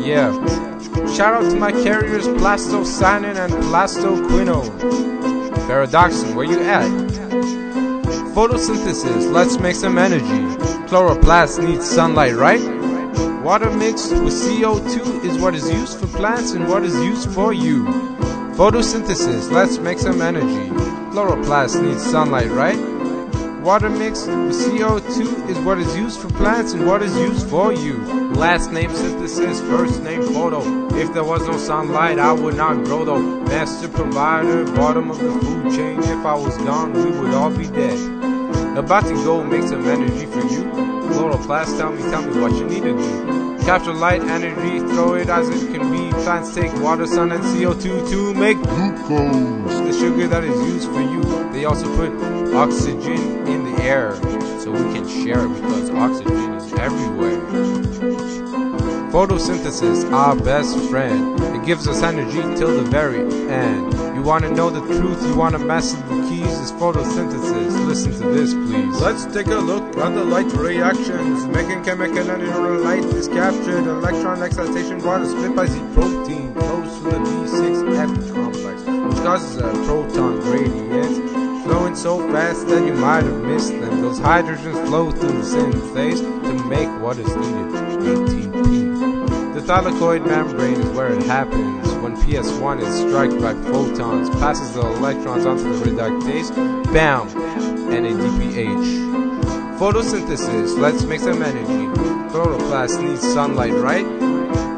Yeah. Shout out to my carriers plastocyanin and plastoquinone. Ferredoxin, where you at? Photosynthesis, let's make some energy. Chloroplast needs sunlight, right? Water mixed with CO2 is what is used for plants and what is used for you. Photosynthesis, let's make some energy. Chloroplast needs sunlight, right? Water mixed with CO2 is what is used for plants and what is used for you. Last name synthesis, first name photo. If there was no sunlight, I would not grow though. Master provider, bottom of the food chain. If I was gone, we would all be dead. About to go make some energy for you. Chloroplast, tell me, tell me what you need to do. Capture light energy, throw it as it can be. Plants take water, sun, and CO2 to make glucose, the sugar that is used for you. They also put oxygen in the air so we can share it because oxygen is everywhere. Photosynthesis, our best friend. It gives us energy till the very end. You want to know the truth, you want to keys, is photosynthesis. Listen to this, please. Let's take a look at the light reactions. Making chemical energy when light is captured. Electron excitation, brought water split by Z protein, close to the B6F complex, which causes a proton gradient flowing so fast that you might have missed them. Those hydrogens flow through the synthase to make what is needed, ATP. The thylakoid membrane is where it happens when PS1 is struck by photons, passes the electrons onto the reductase, bam, NADPH. Photosynthesis, let's make some energy. Chloroplast needs sunlight, right?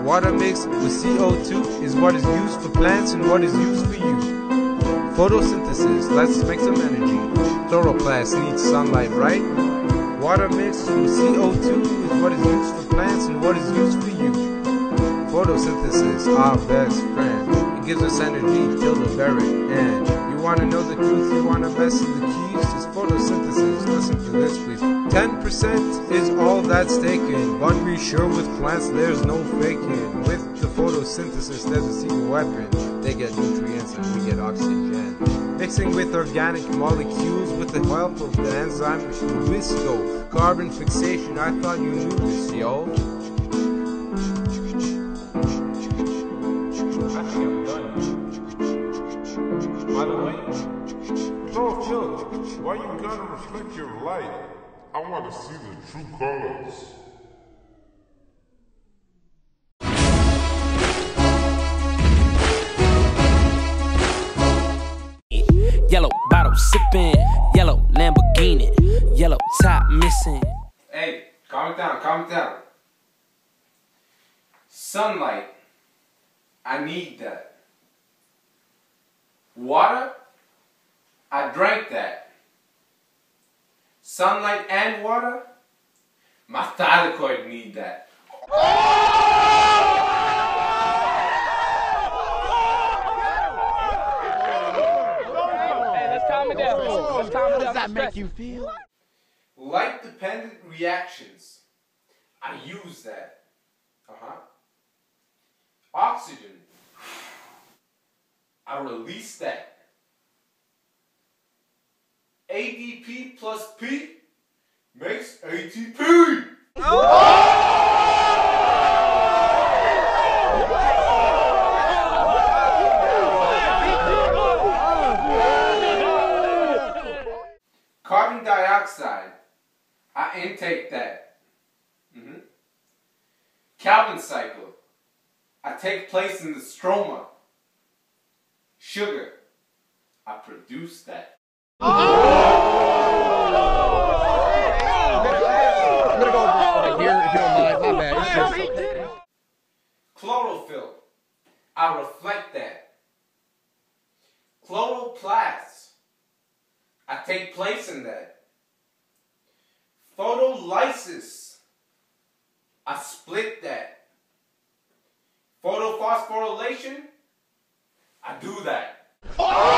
Water mixed with CO2 is what is used for plants and what is used for you. Photosynthesis, let's make some energy. Chloroplast needs sunlight, right? Water mixed with CO2 is what is used for plants and what is used for you. Photosynthesis, our best friend. It gives us energy till the very end. You want to know the truth, you want to master the keys to photosynthesis. Listen to this, please. 10% is all that's taken, but be sure with plants there's no faking. With the photosynthesis, there's a secret weapon. They get nutrients and we get oxygen. Mixing with organic molecules with the help of the enzyme Rubisco. Carbon fixation, I thought you knew this, yo. Your light? I wanna see the true colors. Yellow bottle sipping, yellow Lamborghini, yellow top missing. Hey, calm it down, calm it down. Sunlight. I need that. Water. I drank that. Sunlight and water. My thylakoid need that. Let's calm it down. Let's calm it How down. does that make you feel? Light dependent reactions. I use that. Uh huh. Oxygen. I release that. ADP plus P makes ATP. Carbon dioxide. I intake that. Mhm. Calvin cycle. I take place in the stroma. Sugar. I produce that. I'm gonna go right here if you don't mind. My bad. It's just- Chlorophyll. I reflect that. Chloroplast. I take place in that. Photolysis. I split that. Photophosphorylation. I do that. Oh!